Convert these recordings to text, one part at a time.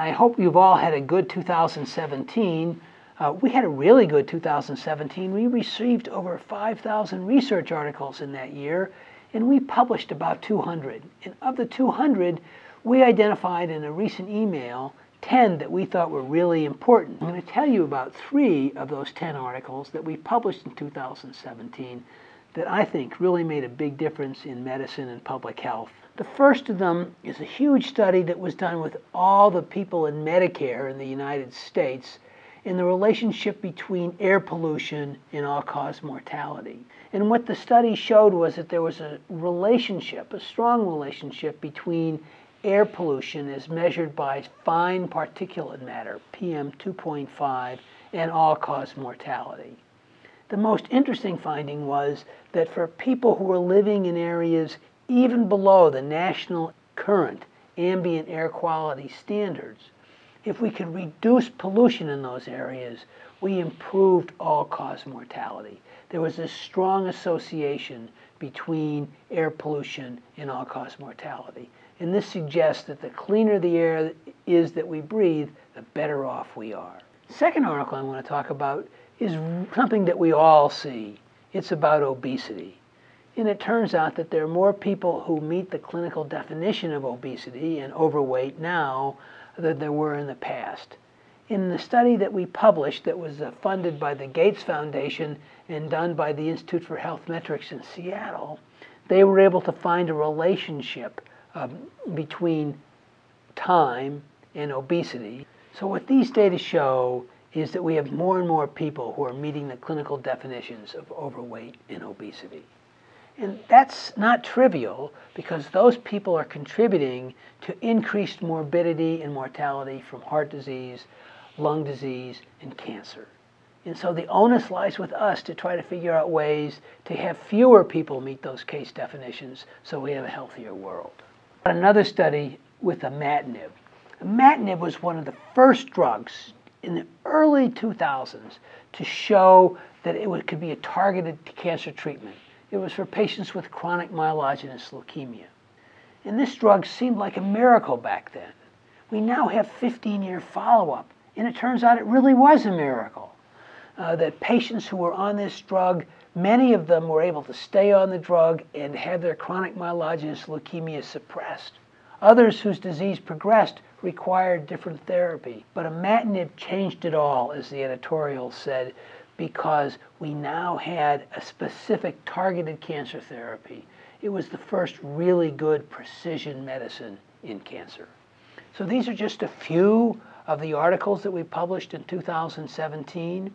I hope you've all had a good 2017. Uh, we had a really good 2017. We received over 5,000 research articles in that year, and we published about 200. And of the 200, we identified in a recent email 10 that we thought were really important. I'm going to tell you about three of those 10 articles that we published in 2017 that I think really made a big difference in medicine and public health. The first of them is a huge study that was done with all the people in Medicare in the United States in the relationship between air pollution and all cause mortality. And what the study showed was that there was a relationship, a strong relationship between air pollution as measured by fine particulate matter, PM 2.5, and all cause mortality. The most interesting finding was that for people who were living in areas even below the national current ambient air quality standards, if we could reduce pollution in those areas, we improved all cause mortality. There was a strong association between air pollution and all cause mortality. And this suggests that the cleaner the air is that we breathe, the better off we are. Second article I want to talk about is something that we all see. It's about obesity. And it turns out that there are more people who meet the clinical definition of obesity and overweight now than there were in the past. In the study that we published that was uh, funded by the Gates Foundation and done by the Institute for Health Metrics in Seattle, they were able to find a relationship um, between time and obesity. So what these data show is that we have more and more people who are meeting the clinical definitions of overweight and obesity. And that's not trivial because those people are contributing to increased morbidity and mortality from heart disease, lung disease, and cancer. And so the onus lies with us to try to figure out ways to have fewer people meet those case definitions so we have a healthier world. Another study with imatinib. Imatinib was one of the first drugs in the early 2000s to show that it could be a targeted cancer treatment. It was for patients with chronic myelogenous leukemia. And this drug seemed like a miracle back then. We now have 15 year follow up, and it turns out it really was a miracle. Uh, that patients who were on this drug, many of them were able to stay on the drug and have their chronic myelogenous leukemia suppressed. Others whose disease progressed required different therapy. But imatinib changed it all, as the editorial said, because we now had a specific targeted cancer therapy. It was the first really good precision medicine in cancer. So these are just a few of the articles that we published in 2017.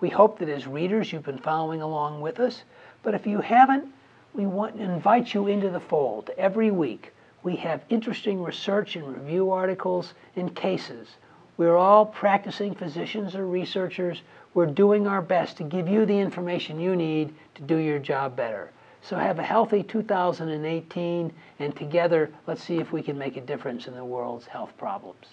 We hope that as readers you've been following along with us, but if you haven't, we want to invite you into the fold every week we have interesting research and review articles and cases. We're all practicing physicians or researchers. We're doing our best to give you the information you need to do your job better. So have a healthy 2018, and together, let's see if we can make a difference in the world's health problems.